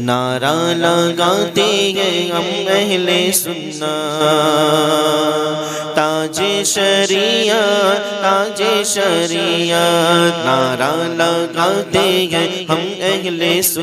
नारा लगाते हैं हम अहले सुन्ना। ताजे शरिया ताजे शरिया, नारा लगाते हैं हम अहले सुन